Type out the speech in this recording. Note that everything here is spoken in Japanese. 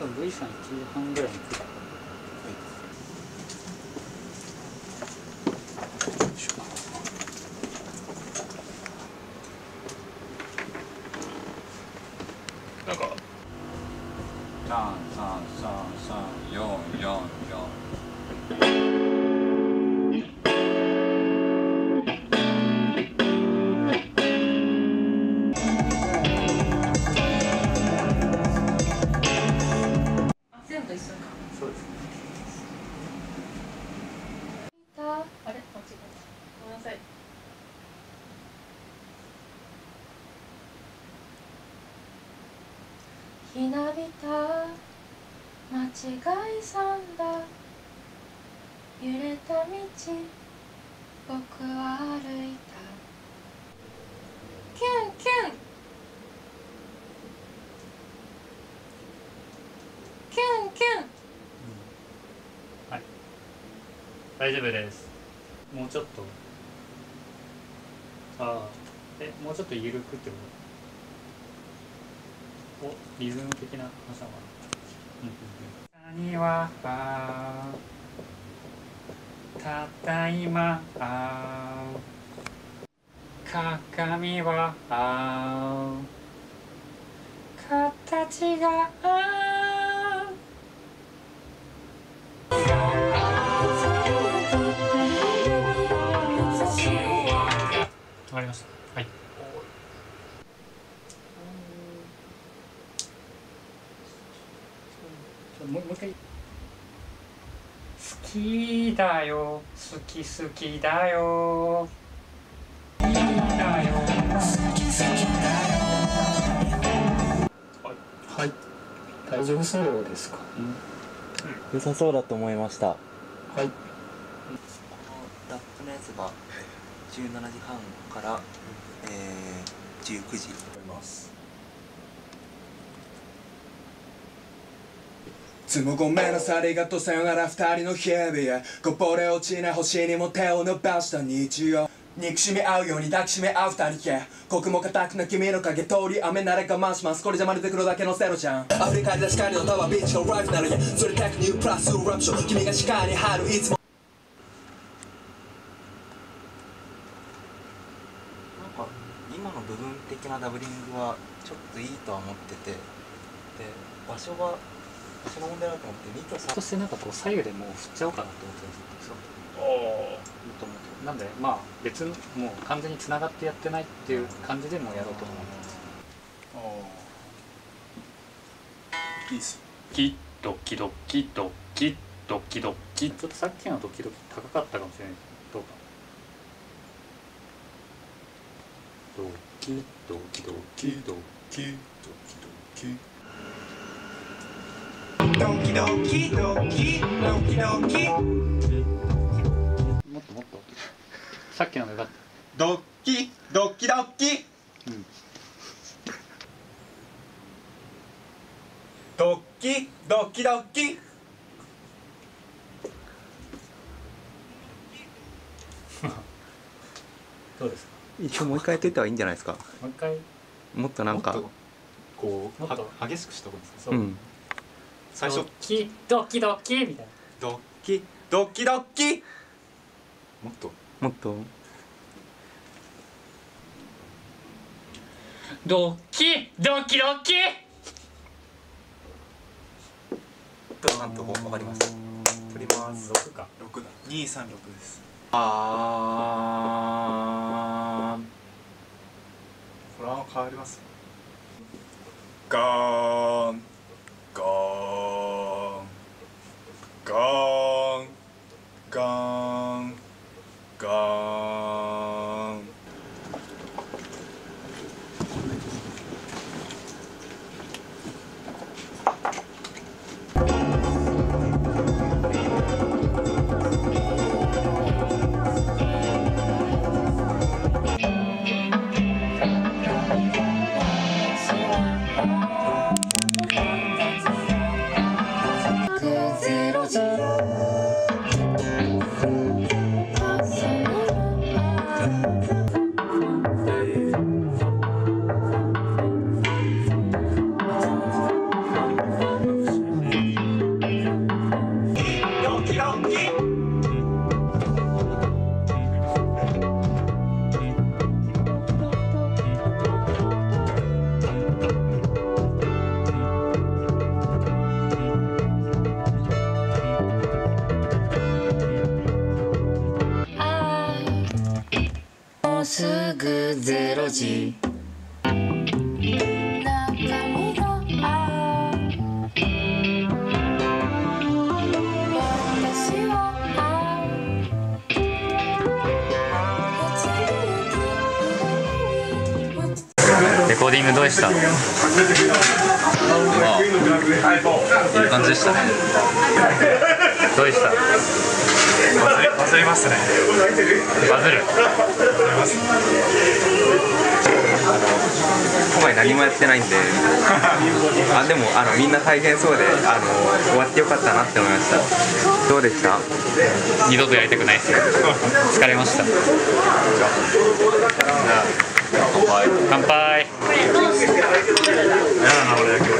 分 V さん1時半ぐらいに来るひなびた間違いさんだ。揺れた道。僕は歩いた。キュンキュン。キュンキュン。大丈夫です。もうちょっと。ああえもうちょっと緩くってこと？おリズム的な話なのかな何はばたった今あ鏡はあ形があもうもう一回。好きだよ。好き好きだよ。好きだよ。はい。大丈夫そうですか？良さそうだと思いました。はい。ラップのやつが17時半から、えー、19時つもごめんなさいありがとう。さよなら二人の日々へ。こぼれ落ちない星にも手を伸ばした日曜憎しみ合うように抱きしめ合う二人へ刻も固くな君の影通り雨なら我慢します。これじゃまるで黒だけのセロじゃん。アフリカに出し帰りのタワービーチがライフなるやそれテクニュープラスラプション君が視界に入る。いつも。なんか今の部分的なダブリングはちょっといいとは思ってて。で場所が場所の問題だと思って2と3そしてなんかこう左右でもう振っちゃおうかなと思ってるんですよ。となんでまあ別にもう完全に繋がってやってないっていう感じでもうやろうと思ってます。いいっす。キッドキドキドキドキドキ。ちょっとさっきのドキドキ高かったかもしれないどうかドキドキドキ。ドキドキドキもっともっとさっきのがよかったドッキドッキドッキうんドッキドッキドッキどうですか？一応もう一回やっていった方がいいんじゃないですか。もう一回？もっとなんか。こうもっとは激しくした方がいいですか？うん最初。ドキドキドキみたいな。ドッキドッキドッキ。もっと。もっと。ドキドキドキ。どうなんとこわかります。取ります。6か。6だ。236です。あこれは変わります。ガー ゼロ時。レコーディングどうでした、まあ、いい感じでしたね。どうでした？バズりますね。バズる。バズります。何もやってないんで。あでもあのみんな大変そうであの終わってよかったなって思いました。どうでした二度とやりたくないです 疲れました。乾杯。嫌 だな俺野球